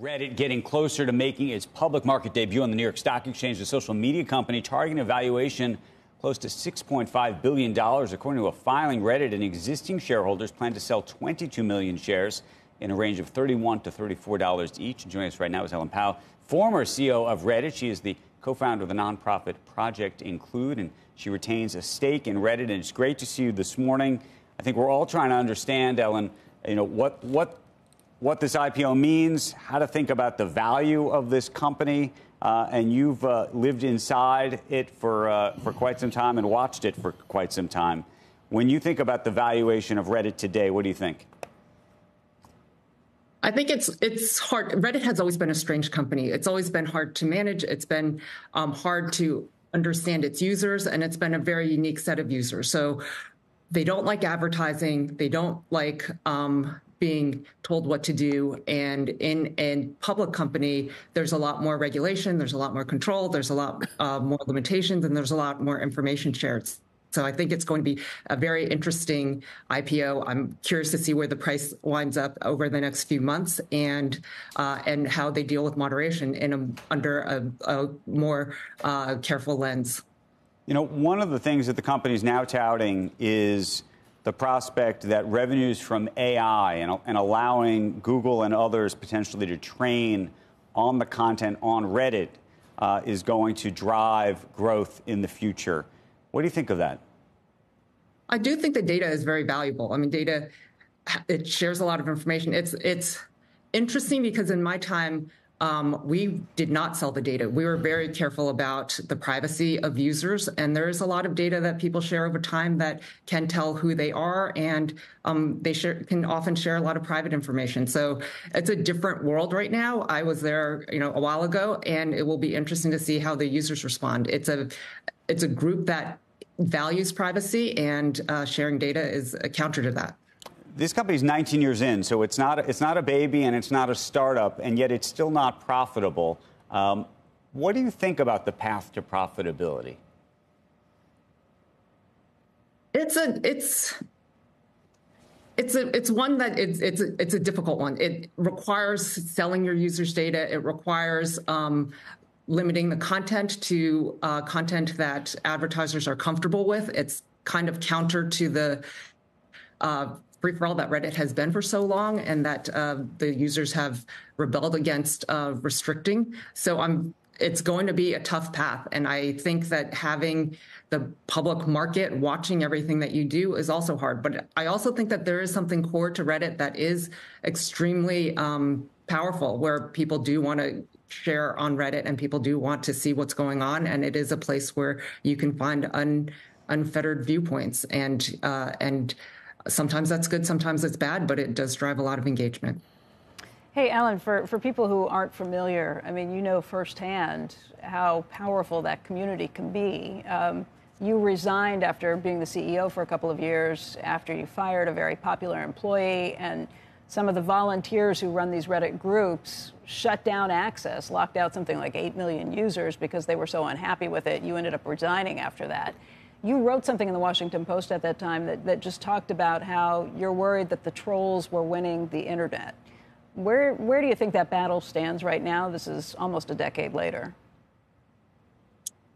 Reddit getting closer to making its public market debut on the New York Stock Exchange, the social media company targeting a valuation close to $6.5 billion. According to a filing, Reddit and existing shareholders plan to sell 22 million shares in a range of 31 to $34 each. And Joining us right now is Ellen Pao, former CEO of Reddit. She is the co founder of the nonprofit Project Include, and she retains a stake in Reddit. And it's great to see you this morning. I think we're all trying to understand, Ellen, you know, what, what what this IPO means, how to think about the value of this company. Uh, and you've uh, lived inside it for, uh, for quite some time and watched it for quite some time. When you think about the valuation of Reddit today, what do you think? I think it's it's hard. Reddit has always been a strange company. It's always been hard to manage. It's been um, hard to understand its users, and it's been a very unique set of users. So they don't like advertising. They don't like um, being told what to do. And in a public company, there's a lot more regulation, there's a lot more control, there's a lot uh, more limitations, and there's a lot more information shared. So I think it's going to be a very interesting IPO. I'm curious to see where the price winds up over the next few months and uh, and how they deal with moderation in a, under a, a more uh, careful lens. You know, one of the things that the company is now touting is the prospect that revenues from AI and, and allowing Google and others potentially to train on the content on Reddit uh, is going to drive growth in the future. What do you think of that? I do think the data is very valuable. I mean, data it shares a lot of information. It's it's interesting because in my time um, we did not sell the data. We were very careful about the privacy of users, and there is a lot of data that people share over time that can tell who they are, and um, they share, can often share a lot of private information. So it's a different world right now. I was there, you know, a while ago, and it will be interesting to see how the users respond. It's a it's a group that values privacy, and uh, sharing data is a counter to that this company's 19 years in, so it's not it's not a baby and it's not a startup, and yet it's still not profitable. Um, what do you think about the path to profitability? It's a it's it's a it's one that it's it's a, it's a difficult one. It requires selling your users' data. It requires um, limiting the content to uh, content that advertisers are comfortable with. It's kind of counter to the uh, free for all that Reddit has been for so long, and that uh, the users have rebelled against uh, restricting. So I'm. It's going to be a tough path, and I think that having the public market watching everything that you do is also hard. But I also think that there is something core to Reddit that is extremely um, powerful, where people do want to share on Reddit and people do want to see what's going on, and it is a place where you can find un, unfettered viewpoints and uh, and sometimes that's good, sometimes it's bad, but it does drive a lot of engagement. Hey, Ellen, for, for people who aren't familiar, I mean, you know firsthand how powerful that community can be. Um, you resigned after being the CEO for a couple of years, after you fired a very popular employee, and some of the volunteers who run these Reddit groups shut down access, locked out something like 8 million users because they were so unhappy with it. You ended up resigning after that. You wrote something in the Washington Post at that time that, that just talked about how you're worried that the trolls were winning the internet. Where, where do you think that battle stands right now? This is almost a decade later.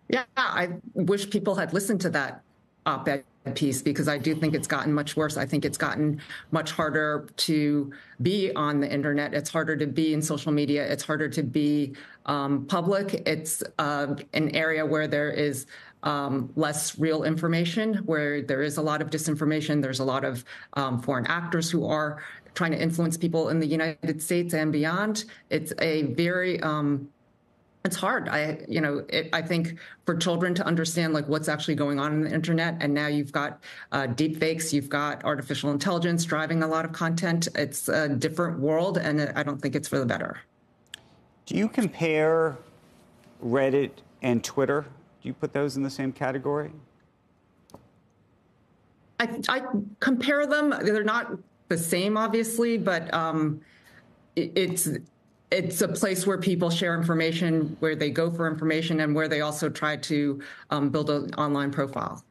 Yeah, I wish people had listened to that op ed piece because I do think it's gotten much worse. I think it's gotten much harder to be on the internet. It's harder to be in social media. It's harder to be um, public. It's uh, an area where there is um, less real information, where there is a lot of disinformation. There's a lot of um, foreign actors who are trying to influence people in the United States and beyond. It's a very um, it's hard. I, you know, it, I think for children to understand like what's actually going on in the internet, and now you've got uh, deep fakes, you've got artificial intelligence driving a lot of content. It's a different world, and I don't think it's for the better. Do you compare Reddit and Twitter? Do you put those in the same category? I, I compare them. They're not the same, obviously, but um, it, it's it's a place where people share information, where they go for information, and where they also try to um, build an online profile.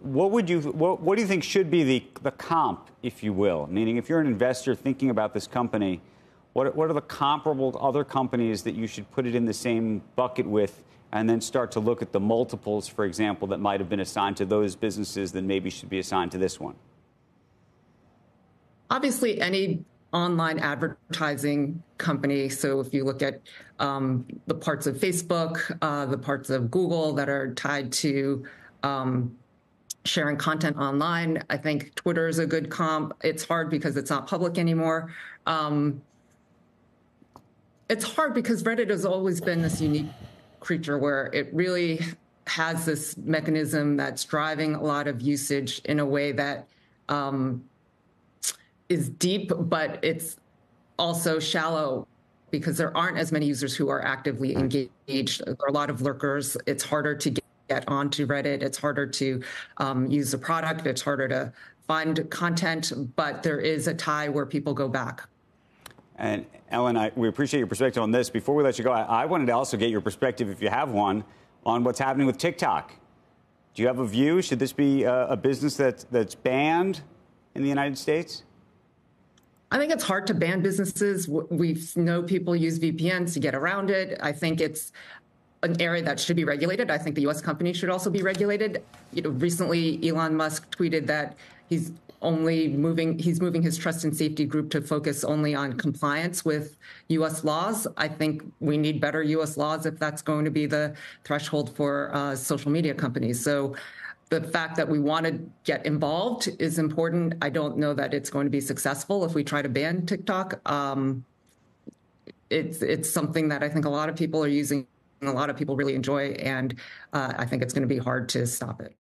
What would you what, what do you think should be the the comp, if you will? Meaning, if you're an investor thinking about this company, What, what are the comparable other companies that you should put it in the same bucket with and then start to look at the multiples, for example, that might have been assigned to those businesses that maybe should be assigned to this one? Obviously, any online advertising company. So if you look at um, the parts of Facebook, uh, the parts of Google that are tied to um, sharing content online, I think Twitter is a good comp. It's hard because it's not public anymore. Um, it's hard because Reddit has always been this unique creature where it really has this mechanism that's driving a lot of usage in a way that um, is deep, but it's also shallow because there aren't as many users who are actively engaged. There are a lot of lurkers. It's harder to get onto Reddit. It's harder to um, use the product. It's harder to find content, but there is a tie where people go back. And Ellen, I, we appreciate your perspective on this. Before we let you go, I, I wanted to also get your perspective, if you have one, on what's happening with TikTok. Do you have a view? Should this be a, a business that's, that's banned in the United States? I think it's hard to ban businesses. We know people use VPNs to get around it. I think it's an area that should be regulated. I think the U.S. companies should also be regulated. You know, recently Elon Musk tweeted that he's only moving he's moving his trust and safety group to focus only on compliance with U.S. laws. I think we need better U.S. laws if that's going to be the threshold for uh, social media companies. So the fact that we want to get involved is important. I don't know that it's going to be successful if we try to ban TikTok. Um, it's it's something that I think a lot of people are using, a lot of people really enjoy, and uh, I think it's going to be hard to stop it.